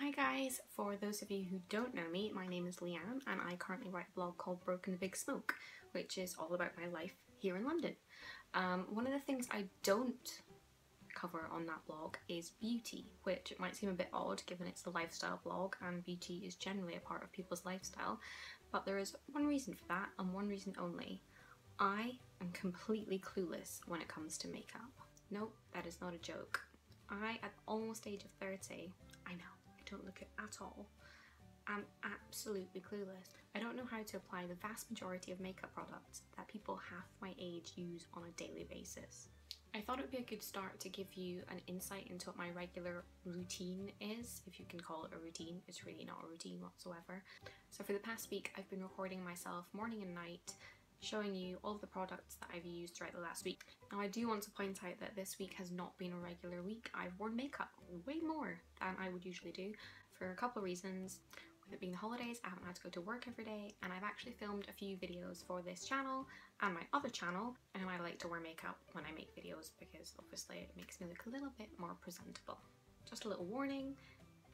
Hi guys, for those of you who don't know me, my name is Leanne and I currently write a blog called Broke in the Big Smoke, which is all about my life here in London. Um, one of the things I don't cover on that blog is beauty, which it might seem a bit odd given it's a lifestyle blog and beauty is generally a part of people's lifestyle, but there is one reason for that and one reason only. I am completely clueless when it comes to makeup. Nope, that is not a joke. I, at almost age of 30, I know, don't look it at all, I'm absolutely clueless. I don't know how to apply the vast majority of makeup products that people half my age use on a daily basis. I thought it would be a good start to give you an insight into what my regular routine is, if you can call it a routine. It's really not a routine whatsoever. So for the past week, I've been recording myself morning and night showing you all the products that I've used throughout the last week. Now I do want to point out that this week has not been a regular week. I've worn makeup way more than I would usually do for a couple of reasons. With it being the holidays, I haven't had to go to work every day and I've actually filmed a few videos for this channel and my other channel and I like to wear makeup when I make videos because obviously it makes me look a little bit more presentable. Just a little warning,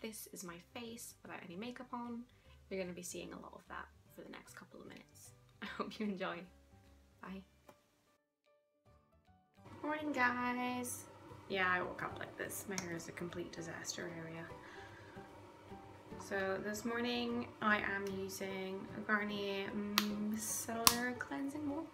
this is my face without any makeup on. You're going to be seeing a lot of that for the next couple of minutes. I hope you enjoy. Bye. Morning guys! Yeah, I woke up like this. My hair is a complete disaster area. So this morning I am using a Garnier mm, Micellar Cleansing Wash.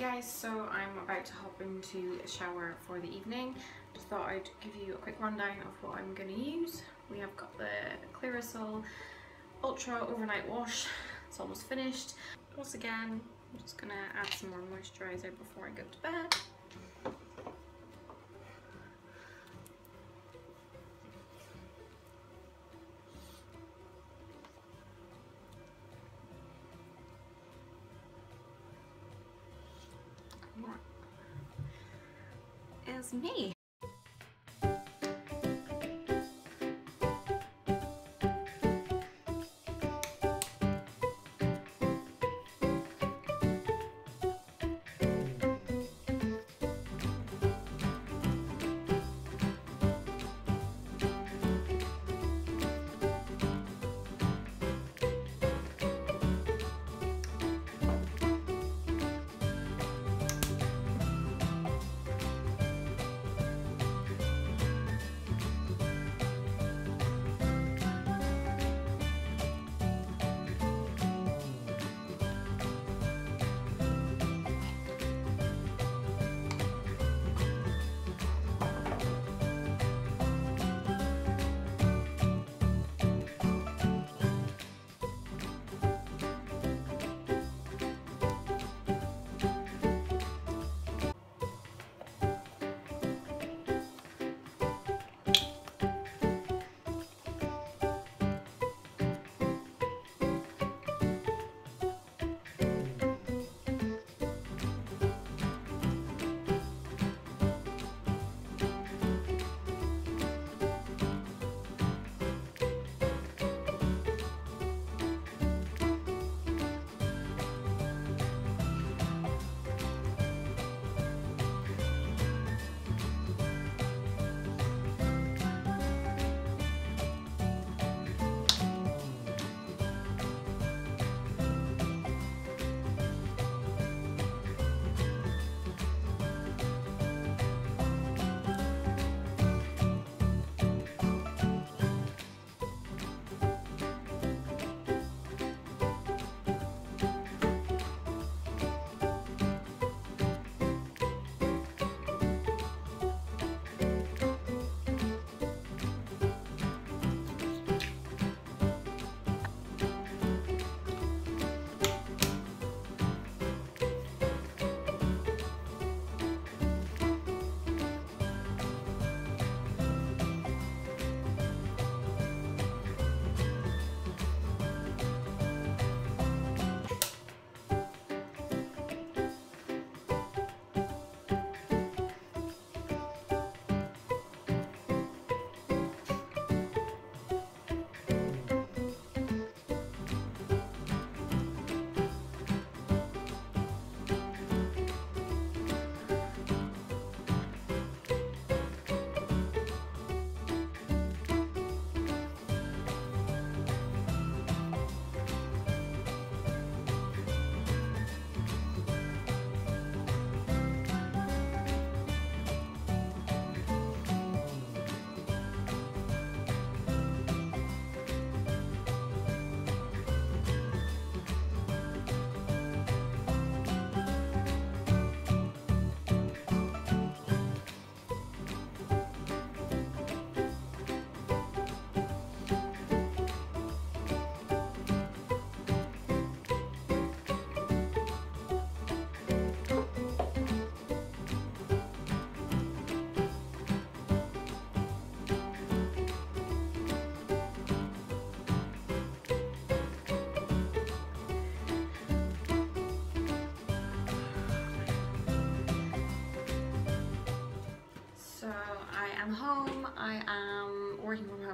Guys, so I'm about to hop into a shower for the evening. Just thought I'd give you a quick rundown of what I'm going to use. We have got the Clearasil Ultra Overnight Wash. It's almost finished. Once again, I'm just going to add some more moisturiser before I go to bed. Me.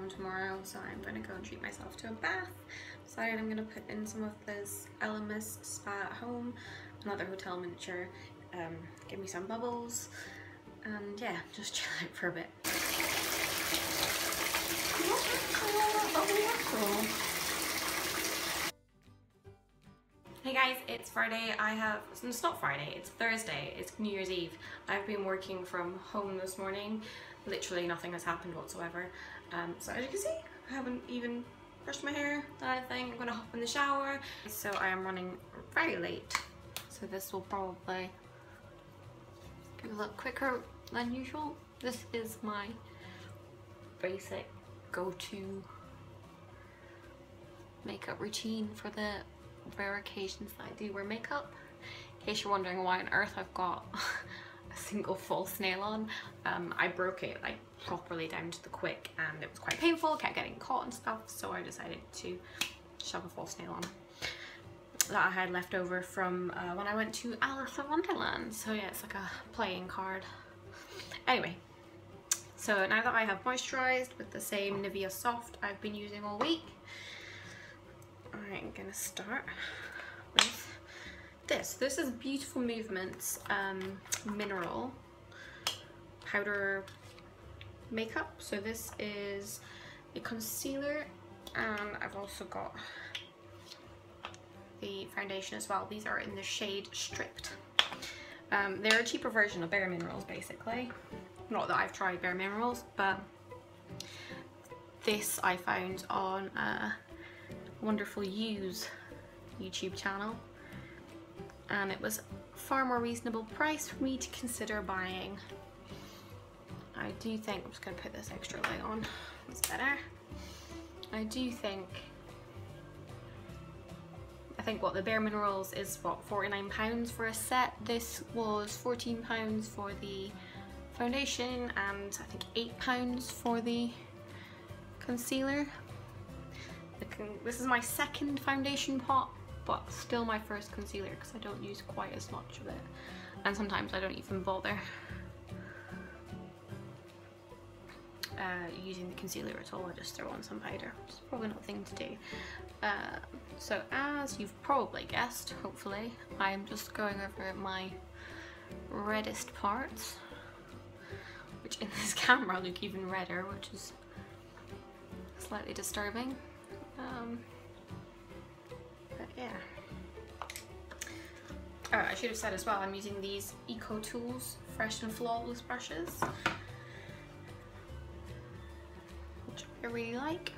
On tomorrow, so I'm gonna go and treat myself to a bath. Decided I'm gonna put in some of this Elemis Spa at Home, another hotel miniature, um, give me some bubbles, and yeah, just chill out for a bit. Hey guys, it's Friday. I have, it's not Friday, it's Thursday. It's New Year's Eve. I've been working from home this morning. Literally nothing has happened whatsoever. Um, so as you can see, I haven't even brushed my hair, done anything. I'm gonna hop in the shower. So I am running very late. So this will probably go a little quicker than usual. This is my basic go-to makeup routine for the rare occasions that I do wear makeup. In case you're wondering why on earth I've got single false nail on, um, I broke it like properly down to the quick and it was quite painful, kept getting caught and stuff, so I decided to shove a false nail on that I had left over from uh, when I went to Alice in Wonderland. So yeah, it's like a playing card. Anyway, so now that I have moisturised with the same Nivea Soft I've been using all week, I'm gonna start this. This is Beautiful Movements um, Mineral Powder Makeup. So this is a concealer and I've also got the foundation as well. These are in the shade Stripped. Um, they're a cheaper version of Bare Minerals basically. Not that I've tried Bare Minerals, but this I found on a Wonderful Use YouTube channel and it was far more reasonable price for me to consider buying. I do think, I'm just to put this extra light on, it's better. I do think, I think what the Bare Minerals is what, £49 for a set. This was £14 for the foundation and I think £8 for the concealer. This is my second foundation pot, but still my first concealer because I don't use quite as much of it. And sometimes I don't even bother uh, using the concealer at all, I just throw on some powder, which is probably not a thing to do. Uh, so as you've probably guessed, hopefully, I'm just going over my reddest parts, which in this camera look even redder, which is slightly disturbing. Um, yeah. Oh, I should have said as well, I'm using these Eco Tools Fresh and Flawless brushes. Which I really like.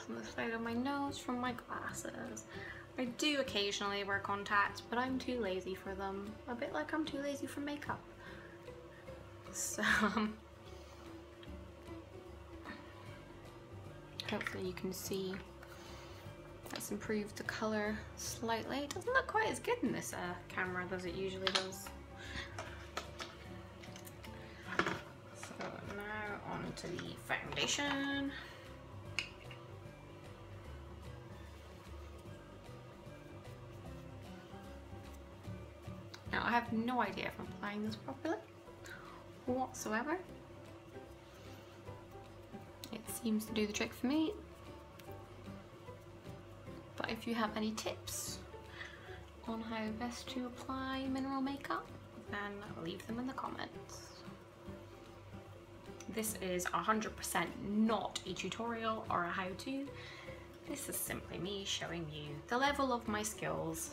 Marks on the side of my nose from my glasses. I do occasionally wear contacts, but I'm too lazy for them. A bit like I'm too lazy for makeup. So, um, hopefully you can see that's improved the colour slightly. It doesn't look quite as good in this uh, camera as it usually does. So now on to the foundation. I have no idea if I'm applying this properly whatsoever. It seems to do the trick for me. But if you have any tips on how best to apply mineral makeup, then leave them in the comments. This is 100% not a tutorial or a how-to. This is simply me showing you the level of my skills,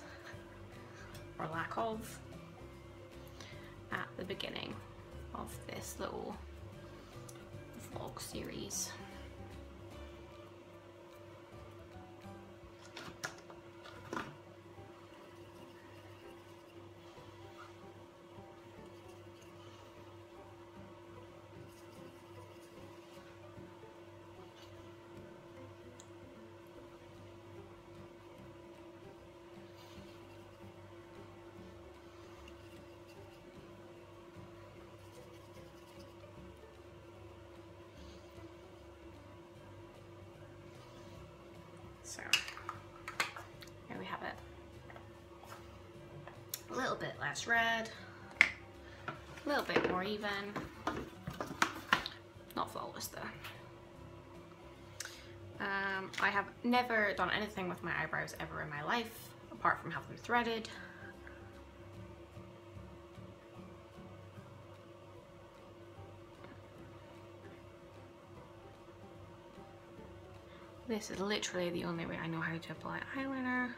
or lack of, at the beginning of this little vlog series. Less red, a little bit more even. Not flawless though. Um, I have never done anything with my eyebrows ever in my life, apart from have them threaded. This is literally the only way I know how to apply eyeliner.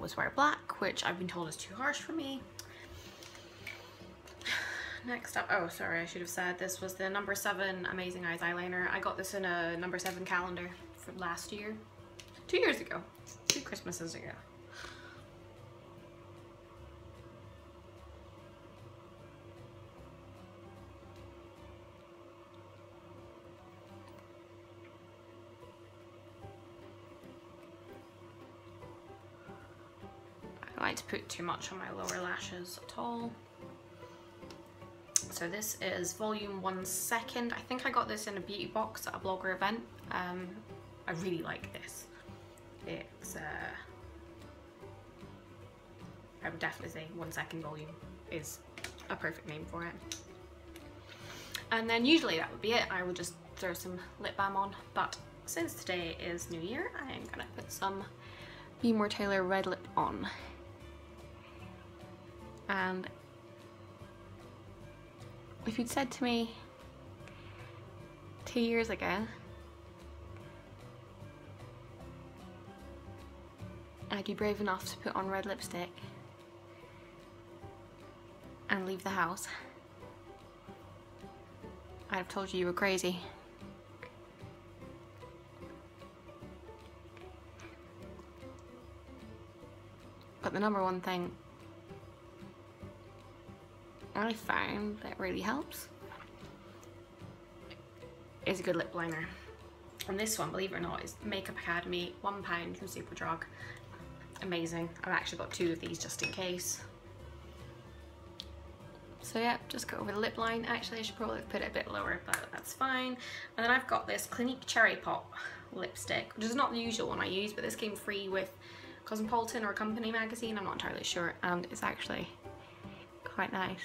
Always wear black, which I've been told is too harsh for me. Next up, oh sorry, I should have said this was the number seven Amazing Eyes eyeliner. I got this in a number seven calendar from last year. Two years ago. Two Christmases ago. Like to put too much on my lower lashes at all. So this is volume one second. I think I got this in a beauty box at a blogger event. Um, I really like this. It's, uh, I would definitely say one second volume is a perfect name for it. And then usually that would be it. I would just throw some lip balm on, but since today is New Year, I am gonna put some Be More Taylor Red Lip on. And if you'd said to me two years ago I'd be brave enough to put on red lipstick and leave the house, I'd have told you you were crazy. But the number one thing I found that really helps is a good lip liner. And this one, believe it or not, is Makeup Academy, one pound from Superdrug. Amazing. I've actually got two of these just in case. So yeah, just go over the lip line. Actually, I should probably put it a bit lower, but that's fine. And then I've got this Clinique Cherry Pop lipstick, which is not the usual one I use, but this came free with Cosmopolitan or a Company magazine, I'm not entirely sure, and it's actually quite nice.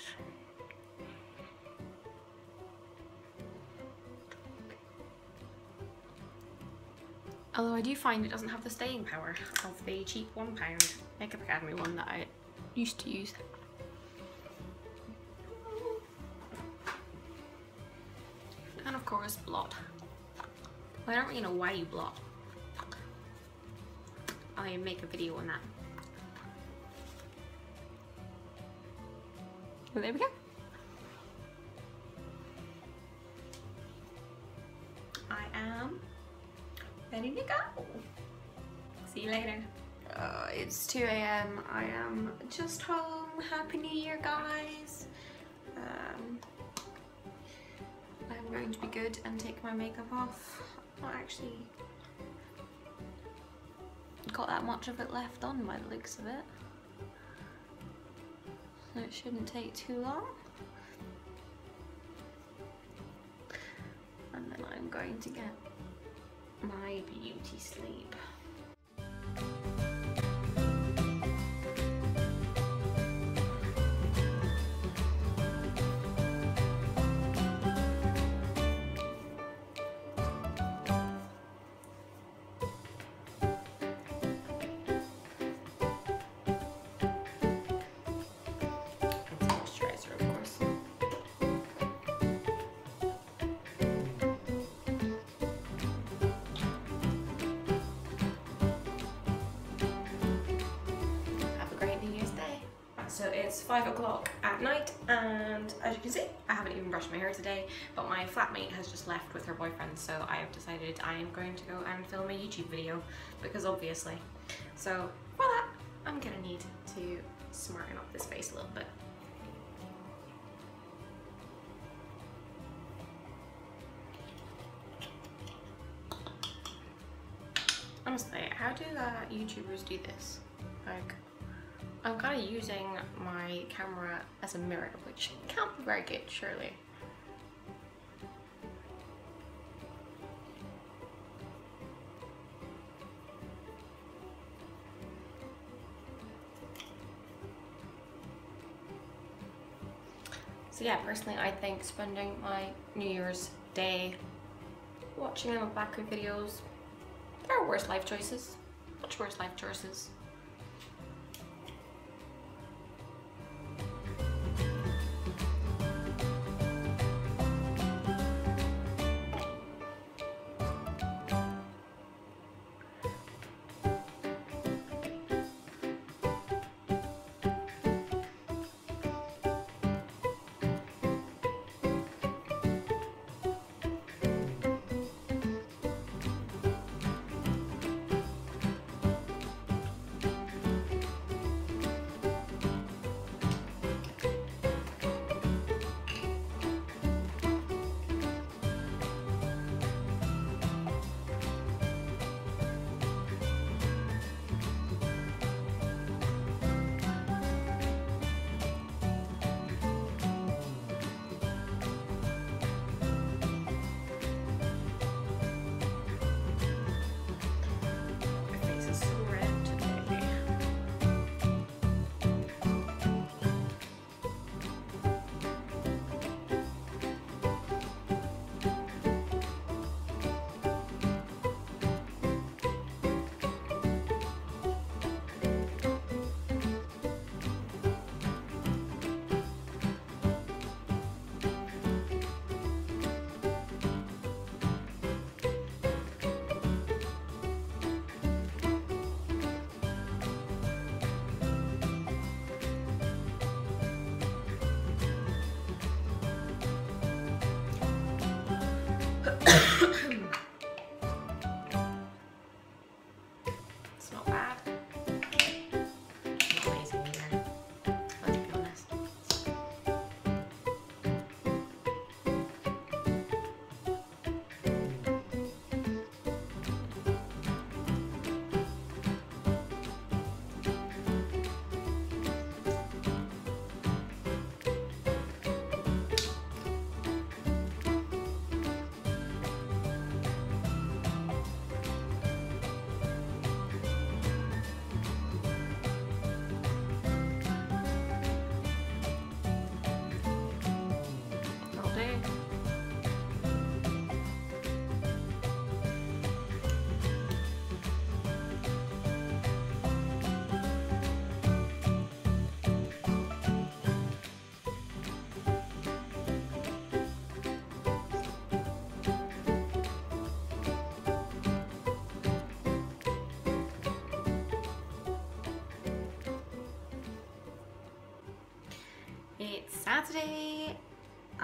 Although I do find it doesn't have the staying power of the cheap one pound Makeup Academy one that I used to use. And of course, blot. Well, I don't really know why you blot. I'll make a video on that. Well, there we go. I am ready to go. See you later. Uh, it's 2 a.m. I am just home. Happy New Year, guys. Um, I'm going to be good and take my makeup off. Not actually got that much of it left on by the looks of it so it shouldn't take too long. And then I'm going to get my beauty sleep. So it's five o'clock at night and as you can see, I haven't even brushed my hair today, but my flatmate has just left with her boyfriend, so I have decided I am going to go and film a YouTube video because obviously. So for that, I'm gonna need to smarten up this face a little bit. Honestly, how do uh, YouTubers do this? Like, I'm kind of using my camera as a mirror, which can't be very good, surely. So yeah, personally I think spending my New Year's Day watching Emma backup videos, there are worse life choices, much worse life choices.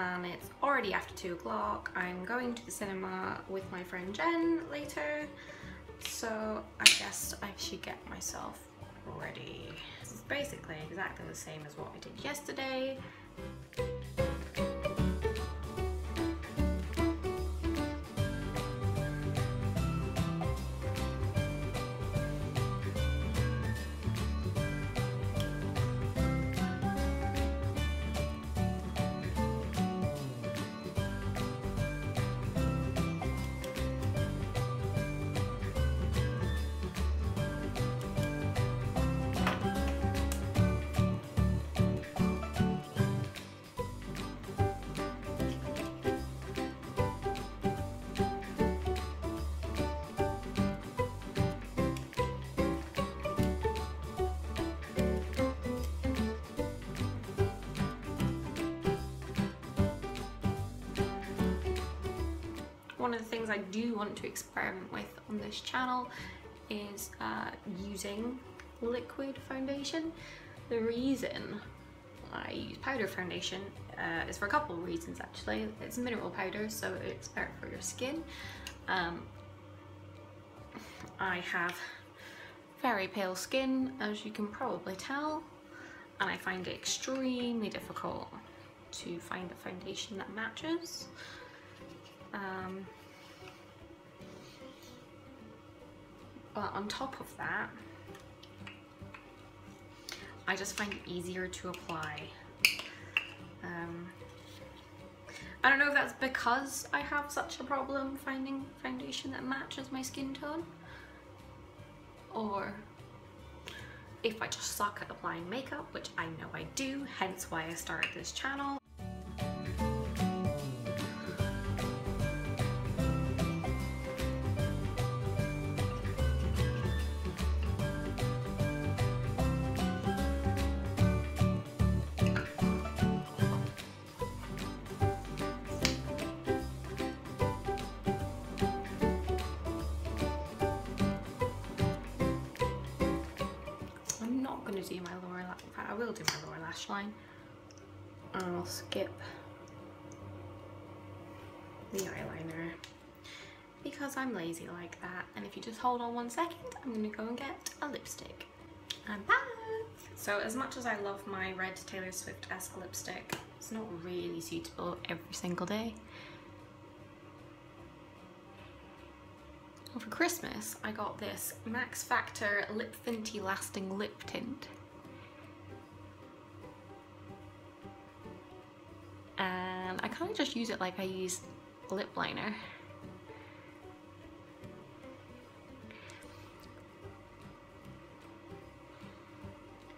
And it's already after two o'clock. I'm going to the cinema with my friend Jen later, so I guess I should get myself ready. This is basically exactly the same as what I did yesterday. One of the things I do want to experiment with on this channel is uh, using liquid foundation. The reason I use powder foundation uh, is for a couple of reasons actually. It's mineral powder so it's better for your skin. Um, I have very pale skin as you can probably tell and I find it extremely difficult to find a foundation that matches. Um, but on top of that, I just find it easier to apply. Um, I don't know if that's because I have such a problem finding foundation that matches my skin tone, or if I just suck at applying makeup, which I know I do, hence why I started this channel. Line. And I'll skip the eyeliner because I'm lazy like that. And if you just hold on one second, I'm gonna go and get a lipstick. I'm back. So as much as I love my red Taylor Swift-esque lipstick, it's not really suitable every single day. For Christmas, I got this Max Factor Lip Finity Lasting Lip Tint. And I kind of just use it like I use lip liner.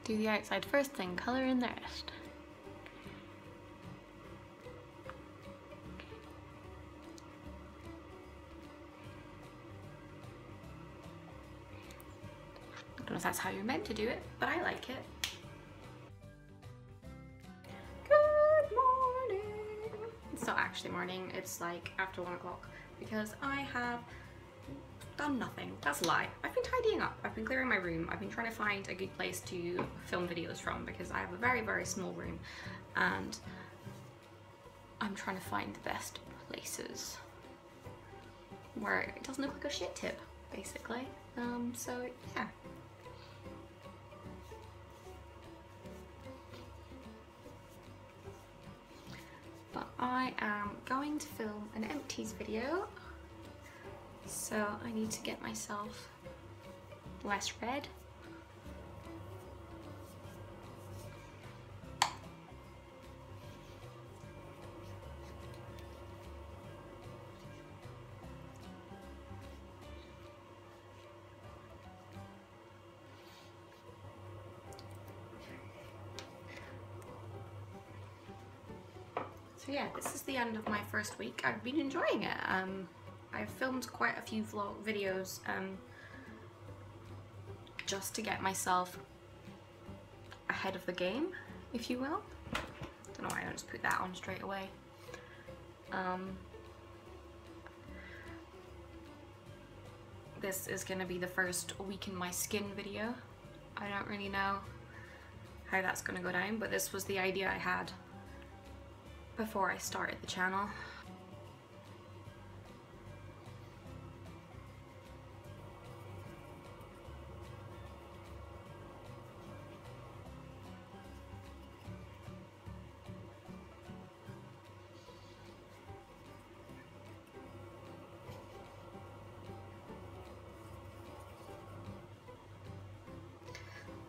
Do the outside first, then colour in the rest. I don't know if that's how you're meant to do it, but I like it. Actually morning, it's like after one o'clock because I have done nothing. That's a lie. I've been tidying up. I've been clearing my room. I've been trying to find a good place to film videos from because I have a very, very small room and I'm trying to find the best places where it doesn't look like a shit tip, basically. Um, so yeah. To film an empties video so I need to get myself less red. The end of my first week. I've been enjoying it. Um, I've filmed quite a few vlog videos um, just to get myself ahead of the game, if you will. Don't know why I don't just put that on straight away. Um, this is going to be the first week in my skin video. I don't really know how that's going to go down, but this was the idea I had before I started the channel.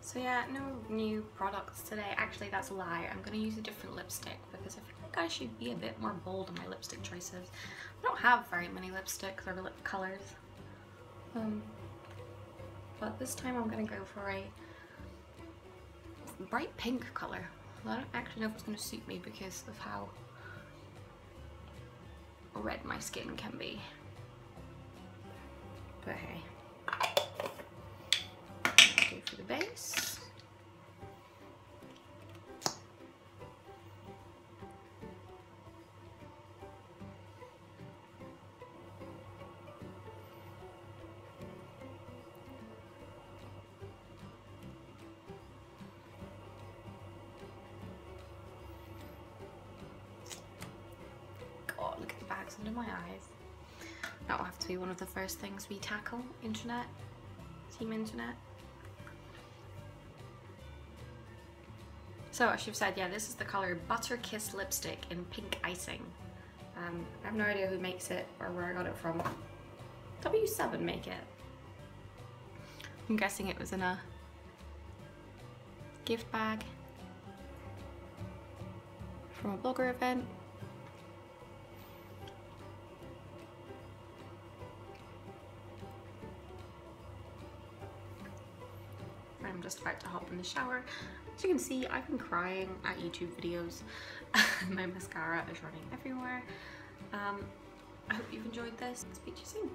So yeah, no new products today. Actually, that's a lie. I'm going to use a different lipstick because I feel like I should be a bit more bold in my lipstick choices. I don't have very many lipsticks or lip colors. Um, but this time I'm going to go for a bright pink color. I don't actually know if it's going to suit me because of how red my skin can be. But hey for the base. That will have to be one of the first things we tackle, internet, team internet. So I should have said, yeah, this is the color Butter Kiss Lipstick in Pink Icing. Um, I have no idea who makes it or where I got it from. W7 make it. I'm guessing it was in a gift bag from a blogger event. Just about to hop in the shower as you can see, I've been crying at YouTube videos. My mascara is running everywhere. Um, I hope you've enjoyed this. Speak to you soon.